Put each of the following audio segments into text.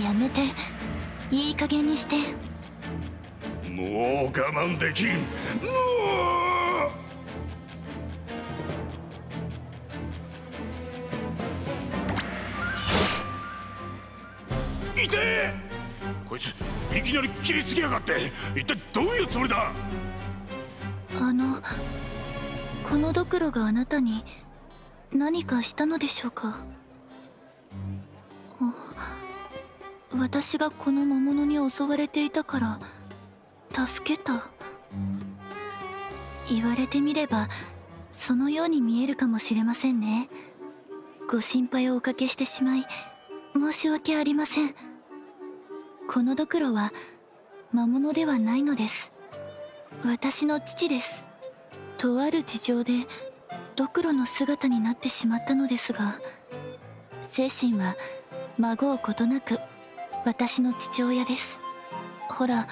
やめて。いい加減にして。もう我慢できん。もう！いてえ！こいついきなり切りつけやがって。一体どういうつもりだ？あのこのドクロがあなたに何かしたのでしょうか？私がこの魔物に襲われていたから助けた。言われてみればそのように見えるかもしれませんね。ご心配をおかけしてしまい申し訳ありません。このドクロは魔物ではないのです。私の父です。とある事情でドクロの姿になってしまったのですが精神は孫をことなく私の父親です。ほら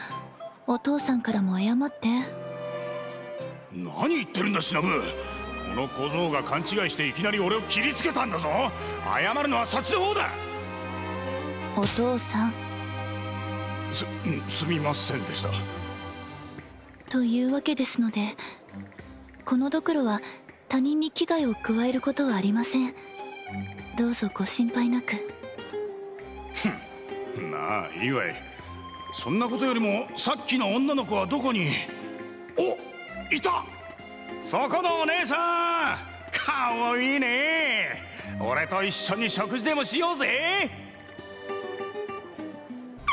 お父さんからも謝って。何言ってるんだ忍この小僧が勘違いしていきなり俺を切りつけたんだぞ。謝るのはそっちの方だ。お父さん。すすみませんでした。というわけですのでこのドクロは他人に危害を加えることはありません。どうぞご心配なくまあいいわい。そんなことよりもさっきの女の子はどこに？おいた！そこのお姉さん！かわいいね！俺と一緒に食事でもしようぜ！あ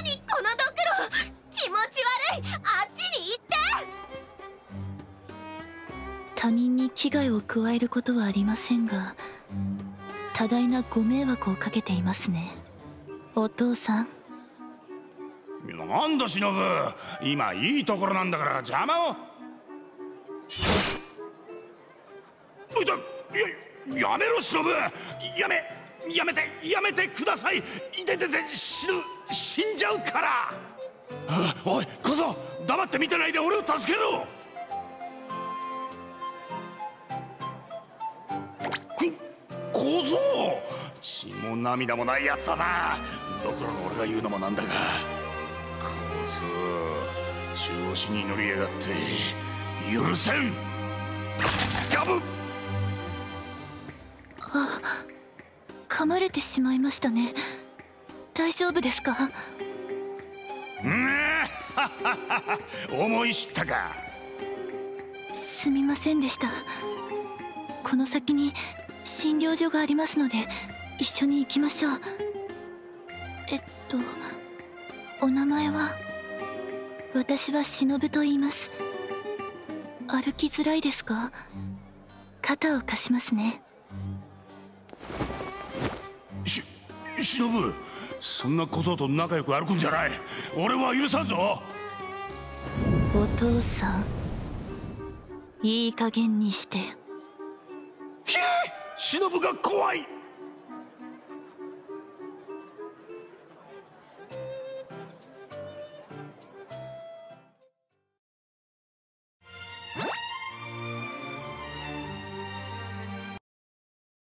何このドクロ！気持ち悪い！あっちに行って！他人に危害を加えることはありませんが多大なご迷惑をかけていますねお父さん。なんだ忍今いいところなんだから邪魔を。ややめろ忍やめやめてやめてください。いててて死ぬ死んじゃうから。おい小僧黙って見てないで俺を助けろ。涙もないやつだな。ドクロの俺が言うのもなんだが。小僧調子に乗りやがって許せん。ガブあ噛まれてしまいましたね。大丈夫ですか？思い知ったか。すみませんでした。この先に診療所がありますので一緒に行きましょう。えっとお名前は？私は忍と言います。歩きづらいですか？肩を貸しますね。し忍そんな小僧と仲良く歩くんじゃない。俺は許さんぞ。お父さんいい加減にして。ひえ忍が怖い